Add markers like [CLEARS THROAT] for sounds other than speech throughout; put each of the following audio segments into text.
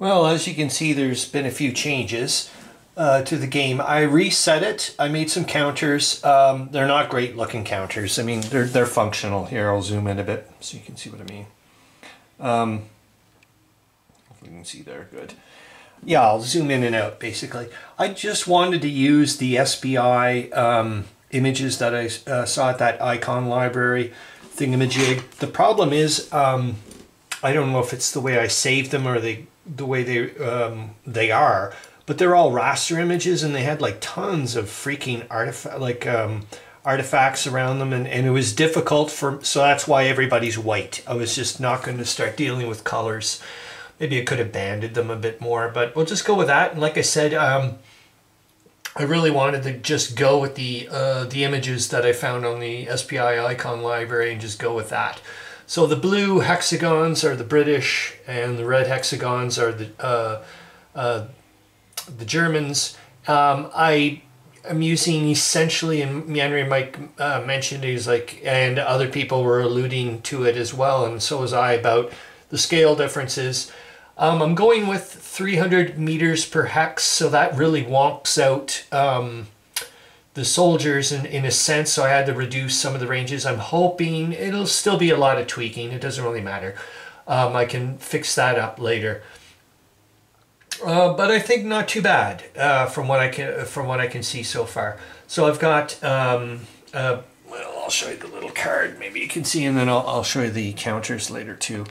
Well, as you can see, there's been a few changes uh, to the game. I reset it. I made some counters. Um, they're not great looking counters. I mean, they're they're functional. Here, I'll zoom in a bit so you can see what I mean. Um, you can see there, good. Yeah, I'll zoom in and out basically. I just wanted to use the SPI um, images that I uh, saw at that icon library thingamajig. The problem is, um, I don't know if it's the way I saved them or they the way they um, they are, but they're all raster images and they had like tons of freaking artifact like um, artifacts around them and, and it was difficult for so that's why everybody's white. I was just not going to start dealing with colors. Maybe I could have banded them a bit more, but we'll just go with that. And like I said, um, I really wanted to just go with the uh, the images that I found on the SPI icon library and just go with that. So the blue hexagons are the British, and the red hexagons are the uh, uh, the Germans. Um, I am using essentially, and Henry Mike uh, mentioned, he's like, and other people were alluding to it as well, and so was I about the scale differences. Um, I'm going with 300 meters per hex, so that really wonks out. Um, the soldiers in, in a sense, so I had to reduce some of the ranges. I'm hoping it'll still be a lot of tweaking. It doesn't really matter. Um, I can fix that up later. Uh, but I think not too bad uh, from what I can from what I can see so far. So I've got um, uh, well, I'll show you the little card. Maybe you can see, and then I'll, I'll show you the counters later too.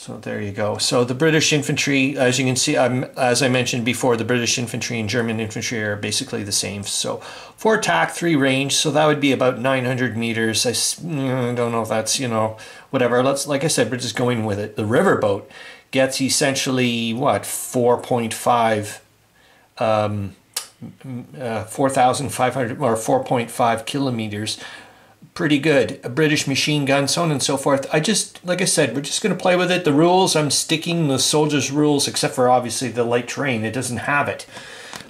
So there you go. So the British infantry, as you can see, um, as I mentioned before, the British infantry and German infantry are basically the same. So four attack, three range. So that would be about 900 meters. I, mm, I don't know if that's, you know, whatever. Let's, like I said, we're just going with it. The riverboat gets essentially, what, 4.5 um, uh, 4,500 or 4.5 kilometers pretty good. A British machine gun, so on and so forth. I just, like I said, we're just going to play with it. The rules, I'm sticking the soldiers' rules, except for obviously the light terrain. It doesn't have it.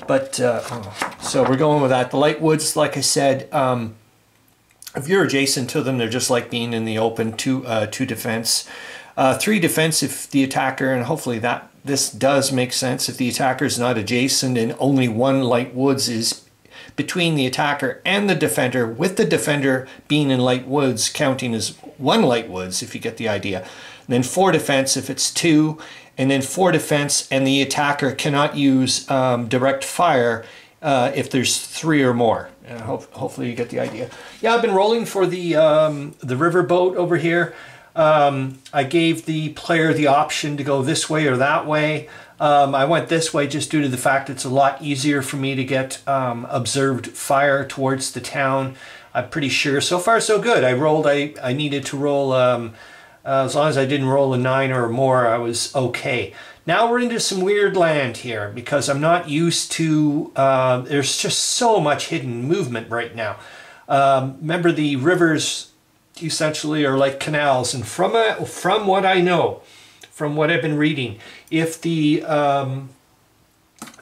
But, uh, oh, so we're going with that. The light woods, like I said, um, if you're adjacent to them, they're just like being in the open, two, uh, two defense. Uh, three defense if the attacker, and hopefully that this does make sense, if the attacker is not adjacent and only one light woods is between the attacker and the defender, with the defender being in light woods, counting as one light woods, if you get the idea. And then four defense if it's two, and then four defense, and the attacker cannot use um, direct fire uh, if there's three or more. Uh, hope, hopefully you get the idea. Yeah, I've been rolling for the um, the riverboat over here. Um, I gave the player the option to go this way or that way. Um, I went this way just due to the fact it's a lot easier for me to get um, observed fire towards the town. I'm pretty sure. So far, so good. I rolled, I, I needed to roll, um, uh, as long as I didn't roll a 9 or more, I was okay. Now we're into some weird land here because I'm not used to, uh, there's just so much hidden movement right now. Um, remember the rivers essentially are like canals and from, a, from what I know, from what I've been reading, if the um,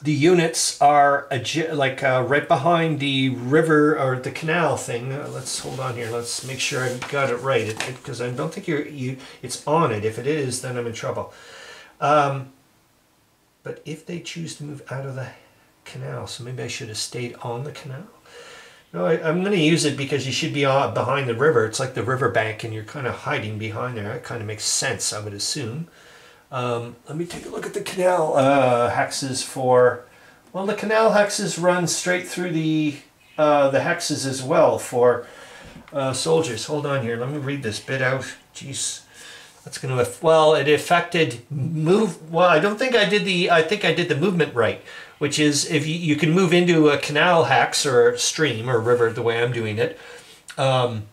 the units are like uh, right behind the river or the canal thing. Uh, let's hold on here. Let's make sure I got it right because I don't think you're you. It's on it. If it is, then I'm in trouble. Um, but if they choose to move out of the canal, so maybe I should have stayed on the canal. No, I, am going to use it because you should be behind the river. It's like the riverbank, and you're kind of hiding behind there. That kind of makes sense, I would assume. Um, let me take a look at the canal uh, hexes for, well, the canal hexes run straight through the, uh, the hexes as well for uh, soldiers. Hold on here, let me read this bit out. Jeez, that's going to, well, it affected move, well, I don't think I did the, I think I did the movement right, which is if you, you can move into a canal hex or stream or river the way I'm doing it, um,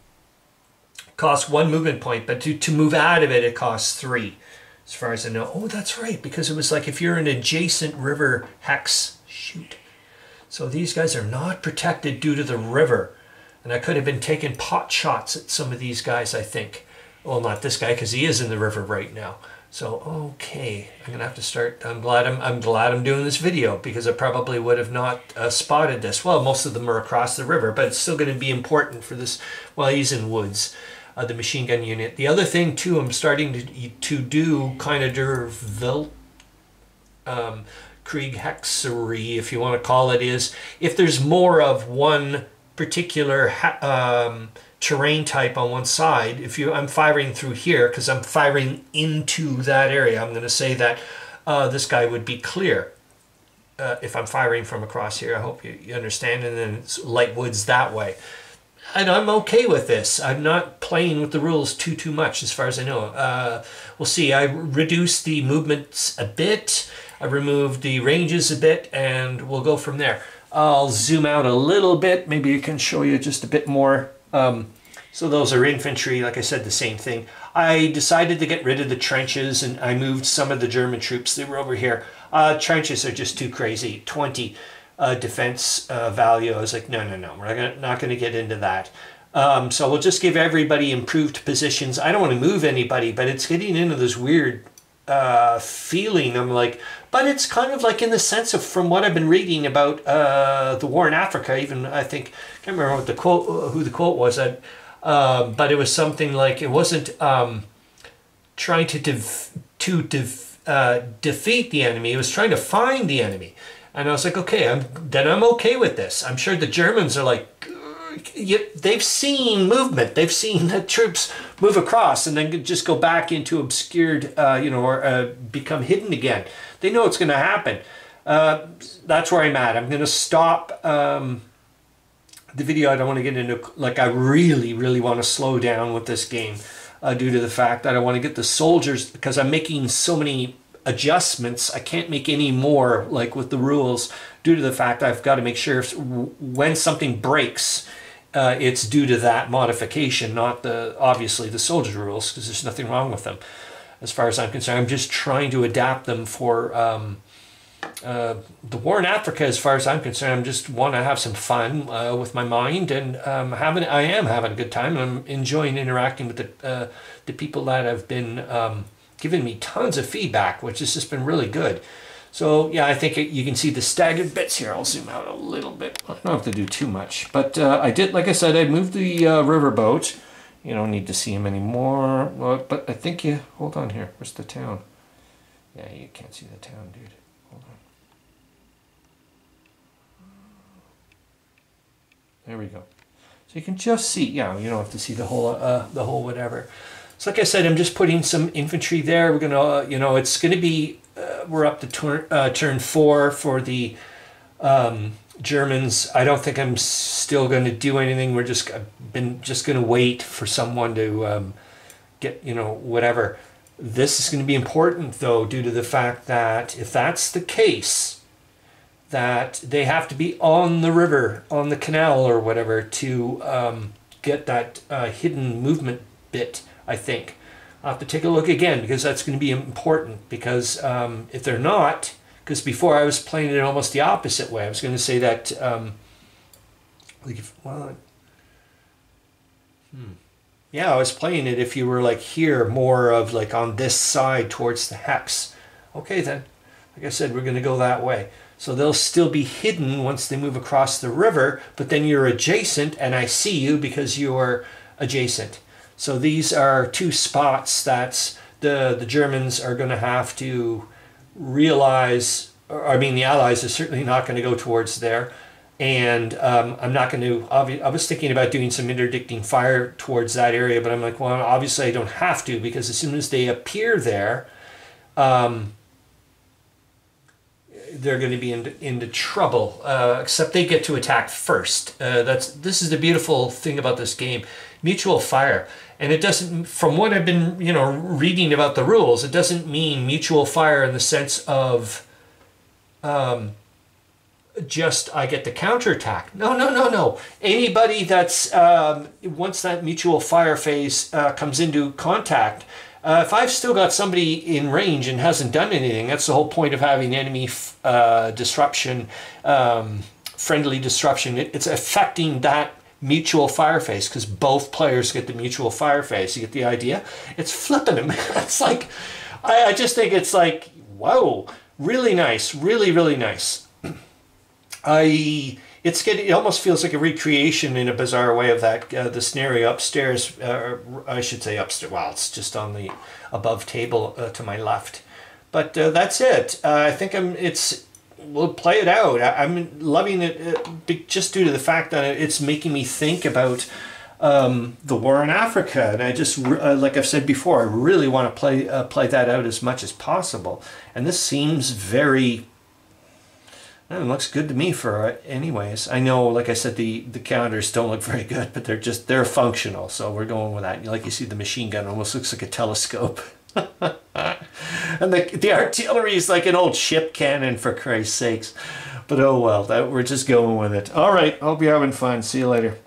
costs one movement point, but to, to move out of it, it costs three as far as I know. Oh, that's right, because it was like if you're an adjacent river hex, shoot. So these guys are not protected due to the river. And I could have been taking pot shots at some of these guys, I think. Well, not this guy, because he is in the river right now. So, okay, I'm gonna have to start, I'm glad I'm, I'm glad I'm doing this video because I probably would have not uh, spotted this. Well, most of them are across the river, but it's still gonna be important for this, well, he's in woods uh, the machine gun unit. The other thing too, I'm starting to to do kind of der um, Krieg hexery, if you want to call it, is if there's more of one particular um, terrain type on one side. If you, I'm firing through here because I'm firing into that area. I'm going to say that uh, this guy would be clear uh, if I'm firing from across here. I hope you, you understand. And then it's light woods that way. And I'm okay with this. I'm not playing with the rules too, too much as far as I know. Uh, we'll see. I reduced the movements a bit. I removed the ranges a bit and we'll go from there. I'll zoom out a little bit. Maybe I can show you just a bit more. Um, so those are infantry, like I said, the same thing. I decided to get rid of the trenches and I moved some of the German troops. They were over here. Uh, trenches are just too crazy. 20 uh, defense uh, value. I was like, no, no, no, we're not going to get into that. Um, so we'll just give everybody improved positions. I don't want to move anybody, but it's getting into this weird uh, feeling. I'm like, but it's kind of like in the sense of from what I've been reading about uh, the war in Africa. Even I think I can't remember what the quote, uh, who the quote was. That, uh, but it was something like it wasn't um, trying to def- to def- uh, defeat the enemy. It was trying to find the enemy. And I was like, okay, I'm then I'm okay with this. I'm sure the Germans are like, they've seen movement. They've seen the troops move across and then just go back into obscured, uh, you know, or uh, become hidden again. They know it's going to happen. Uh, that's where I'm at. I'm going to stop um, the video. I don't want to get into, like, I really, really want to slow down with this game uh, due to the fact that I want to get the soldiers, because I'm making so many adjustments. I can't make any more, like with the rules, due to the fact I've got to make sure if, when something breaks, uh, it's due to that modification, not the obviously the soldier rules, because there's nothing wrong with them, as far as I'm concerned. I'm just trying to adapt them for um, uh, the war in Africa. As far as I'm concerned, I'm just want to have some fun uh, with my mind, and um, having I am having a good time, I'm enjoying interacting with the uh, the people that have been um, giving me tons of feedback, which has just been really good. So yeah, I think it, you can see the staggered bits here. I'll zoom out a little bit. I don't have to do too much, but uh, I did, like I said, I moved the uh, riverboat. You don't need to see him anymore, but I think you, hold on here, where's the town? Yeah, you can't see the town, dude. Hold on. There we go. So you can just see, yeah, you don't have to see the whole, uh, the whole whatever. So like I said, I'm just putting some infantry there. We're gonna, uh, you know, it's gonna be we're up to turn, uh, turn four for the um, Germans. I don't think I'm still going to do anything. We're just I've been just going to wait for someone to um, get you know whatever. This is going to be important though, due to the fact that if that's the case, that they have to be on the river, on the canal or whatever to um, get that uh, hidden movement bit. I think. I'll have to take a look again because that's going to be important because um, if they're not, because before I was playing it almost the opposite way. I was going to say that, um, like if, well, hmm. yeah, I was playing it if you were like here more of like on this side towards the hex. Okay then, like I said, we're going to go that way. So they'll still be hidden once they move across the river, but then you're adjacent and I see you because you're adjacent. So these are two spots that the, the Germans are going to have to realize, or, I mean, the Allies are certainly not going to go towards there. And um, I'm not going to, I was thinking about doing some interdicting fire towards that area, but I'm like, well, obviously I don't have to because as soon as they appear there, um, they're going to be into, into trouble. Uh, except they get to attack first. Uh, that's this is the beautiful thing about this game, mutual fire and it doesn't from what i've been you know reading about the rules it doesn't mean mutual fire in the sense of um, just i get the counterattack no no no no anybody that's um, once that mutual fire phase uh, comes into contact uh, if I've still got somebody in range and hasn't done anything, that's the whole point of having enemy uh, disruption, um, friendly disruption. It, it's affecting that mutual fire phase because both players get the mutual fire phase. You get the idea? It's flipping them. [LAUGHS] it's like, I, I just think it's like, whoa, really nice, really, really nice. [CLEARS THROAT] I it's getting it almost feels like a recreation in a bizarre way of that uh, the scenario upstairs uh, I should say upstairs well it's just on the above table uh, to my left But uh, that's it. Uh, I think I'm. It's we'll play it out. I, am loving it uh, just due to the fact that it's making me think about um, the war in Africa, and I just uh, like I've said before, I really want to play uh, play that out as much as possible. And this seems very. It looks good to me for uh, anyways. I know, like I said, the the counters don't look [LAUGHS] very good, but they're just they're functional. So we're going with that. Like you see, the machine gun almost looks like a telescope. [LAUGHS] [LAUGHS] and the, the artillery is like an old ship cannon, for Christ's sakes. But oh well, that, we're just going with it. All right, hope you're having fun. See you later.